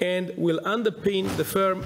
and will underpin the firm.